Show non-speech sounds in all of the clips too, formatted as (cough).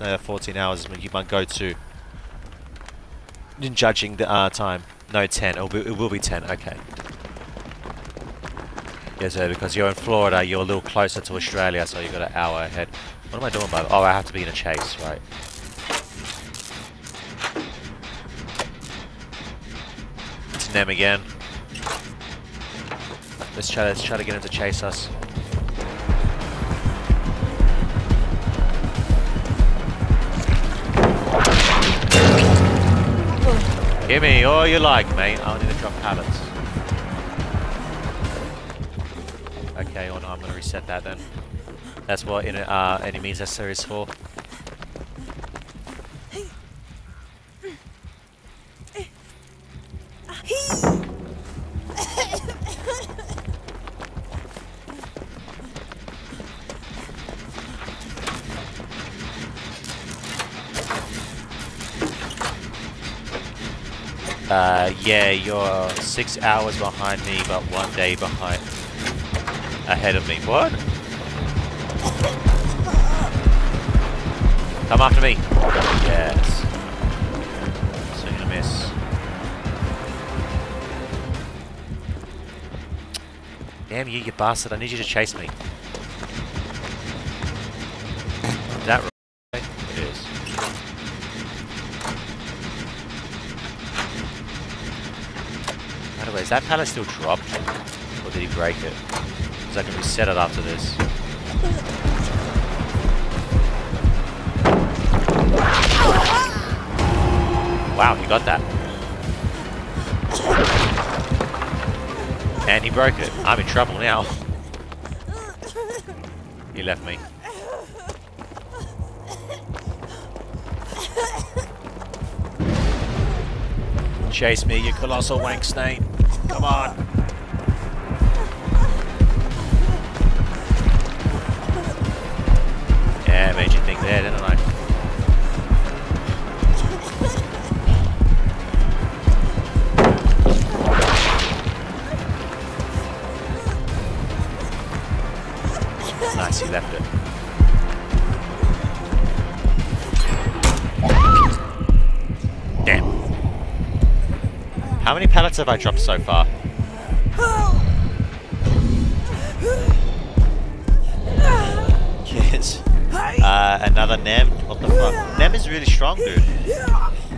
Uh, 14 hours is my go-to. In judging the uh, time. No, 10. It'll be, it will be 10. Okay. Yes, sir, because you're in Florida, you're a little closer to Australia, so you've got an hour ahead. What am I doing, by Oh, I have to be in a chase, right. It's Nem again. Let's try, let's try to get him to chase us. Give me all you like, mate. I need to drop pallets. Okay, oh no, I'm gonna reset that then. That's what in, uh, enemies necessary is for. Uh, yeah, you're six hours behind me, but one day behind, ahead of me. What? Come after me. Yes. Swing and a miss. Damn you, you bastard! I need you to chase me. That right? It is. Is that pallet still dropped? Or did he break it? Because I can reset it after this. Wow, he got that. And he broke it. I'm in trouble now. he left me. Chase me, you colossal wank snake. Come on. Yeah, made you think there, didn't I? Nice, he left it. How many pellets have I dropped so far? Yes. Uh, another Nem. What the fuck? Nem is really strong, dude.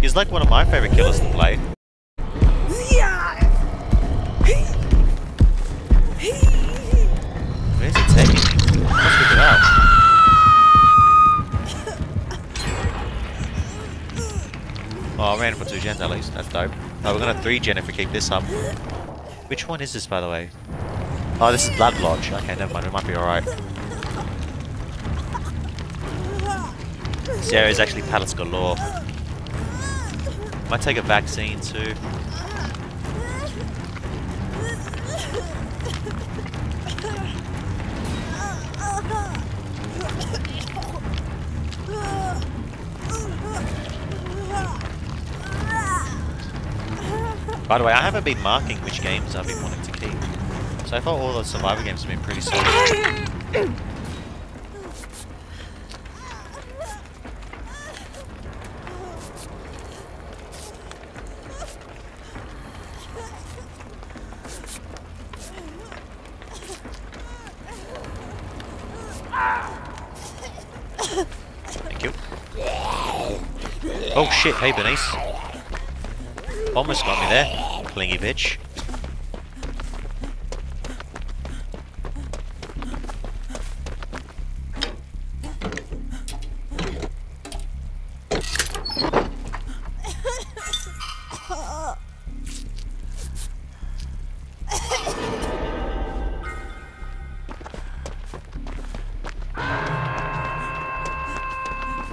He's like one of my favorite killers to play. Where's he taking me? Let's look it out. Oh, I ran for two gens at least. That's dope. Oh, we're gonna three gen if we keep this up. Which one is this, by the way? Oh, this is Blood Lodge. Okay, never mind. We might be alright. This is actually pallets galore. Might take a vaccine too. By the way, I haven't been marking which games I've been wanting to keep. So far, all the Survivor games have been pretty solid. Thank you. Oh shit, hey Bernice. Almost got me there, clingy bitch.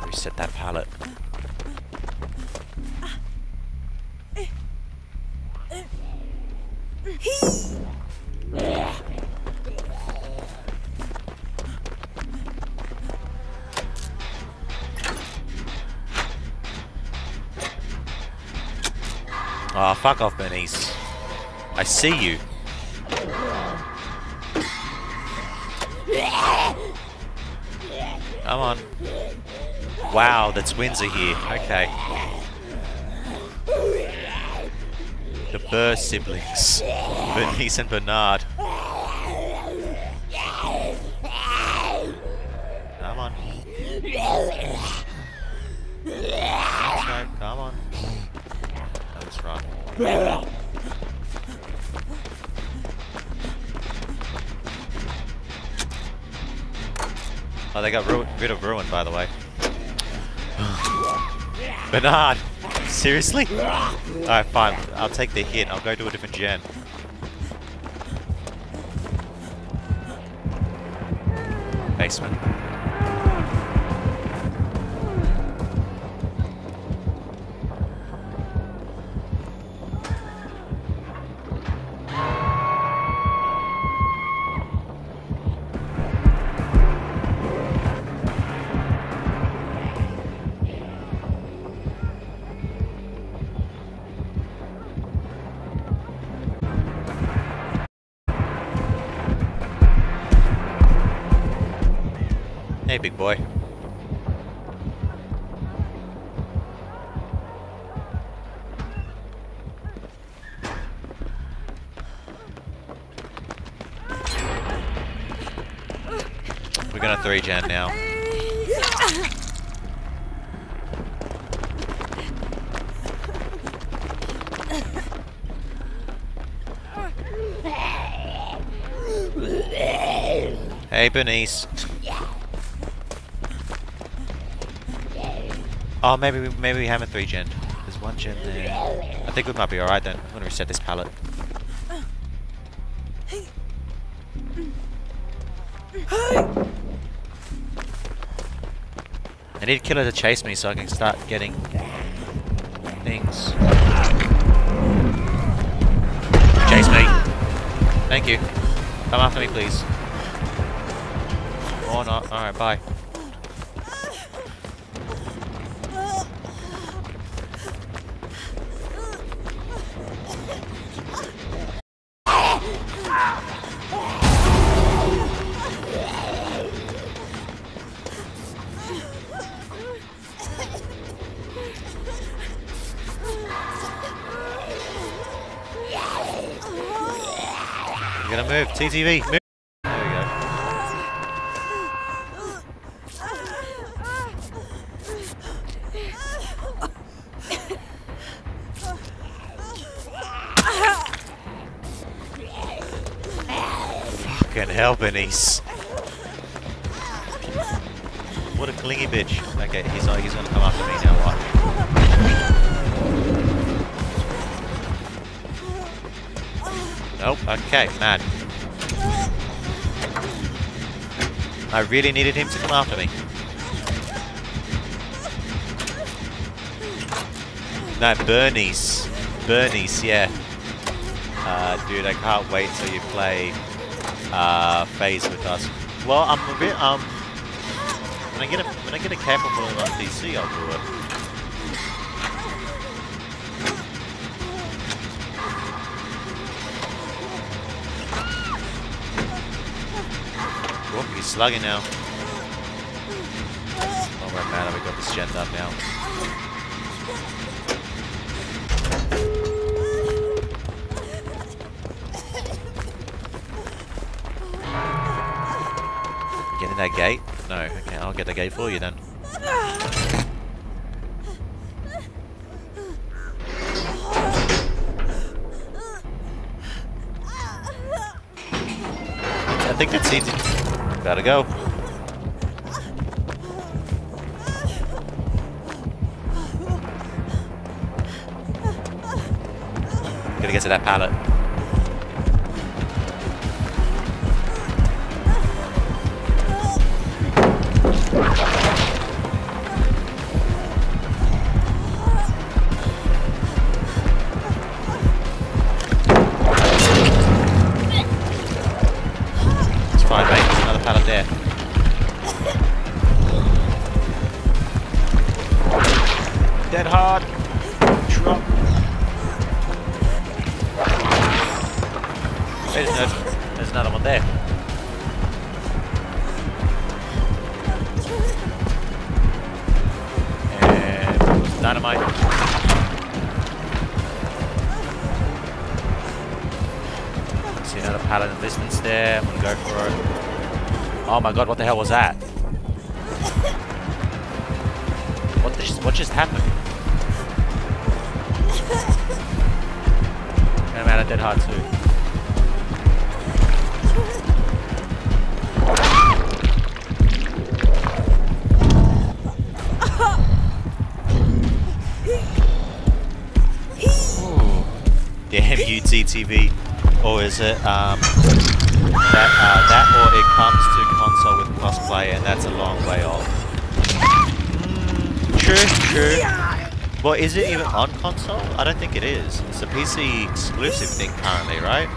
Reset that pallet. Oh, fuck off, Bernice. I see you. Come on. Wow, the twins are here. Okay. The Burr siblings. (laughs) Bernice and Bernard. Oh, they got rid of Ruin, by the way. (sighs) Bernard! Seriously? Alright, fine. I'll take the hit. I'll go to a different gen. Basement. Hey, big boy. We're gonna three gen now. Hey, Bernice. Oh, maybe we, maybe we haven't three gen. There's one gen there. I think we might be alright then. I'm gonna reset this pallet. I need killer to chase me so I can start getting things. Chase me. Thank you. Come after me, please. Or not. Alright, bye. You're gonna move. TTV, move. Nope, okay, mad. I really needed him to come after me. No, Bernie's. Bernie's, yeah. Uh, dude, I can't wait till you play uh, Phase with us. Well, I'm a bit, um... When I get a, when I get a capable on PC, I'll do it. He's slugging now. Oh, we're mad we got this gen done now. Getting that gate? No, okay, I'll get the gate for you then. I think that's easy. Gotta go. Gotta get to that pallet. Dead hard. Drop. There's, no, there's another one there. dynamite. See another pallet in distance there. I'm gonna go for it. Oh my god, what the hell was that? What the, what just happened? I'm out of dead hard too. Damn you. Or is it um, that uh, that or it comes to console with crossplay and that's a long way off. True, true. Well, is it even on console? I don't think it is. It's a PC exclusive thing currently, right?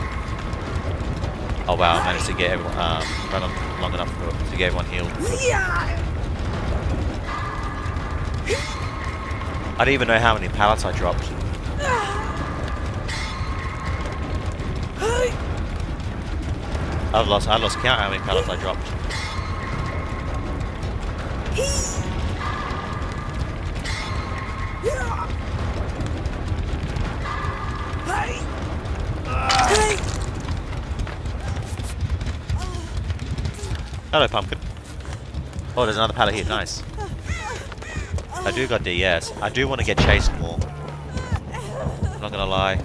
Oh wow, I managed to get everyone um, run on long enough for, to get everyone healed. I don't even know how many pallets I dropped. I've lost I lost count how many pallets I dropped. Hello, pumpkin. Oh, there's another pallet here. Nice. I do got DS. I do want to get chased more. I'm not gonna lie.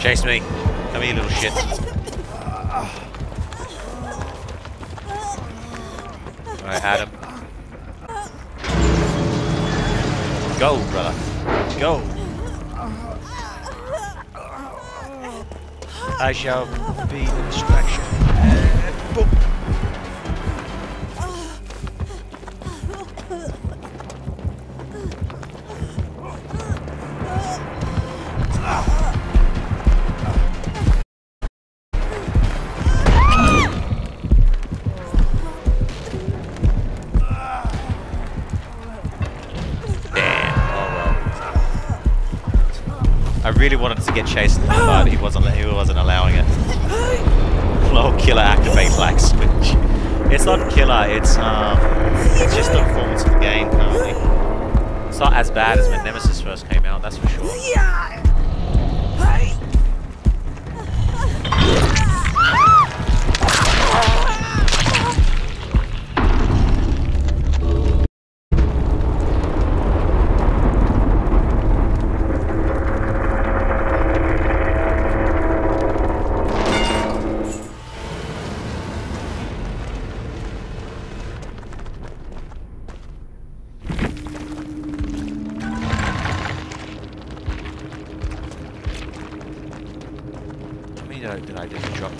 Chase me. Come here, little shit. Alright, Adam. Go, brother. Go. I shall be the really wanted to get chased, but he wasn't. He wasn't allowing it. (laughs) Low killer activate black switch. It's not killer. It's um. It's just the performance of the game currently. It's not as bad as when Nemesis first came out. That's for sure.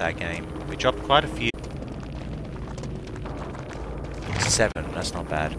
That game? We dropped quite a few. Seven. That's not bad.